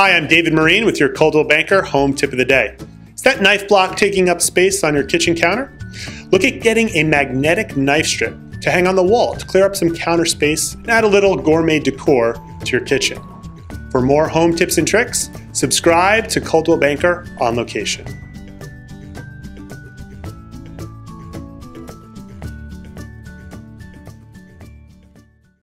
Hi, I'm David Marine with your Coldwell Banker Home Tip of the Day. Is that knife block taking up space on your kitchen counter? Look at getting a magnetic knife strip to hang on the wall to clear up some counter space and add a little gourmet decor to your kitchen. For more home tips and tricks, subscribe to Coldwell Banker on location.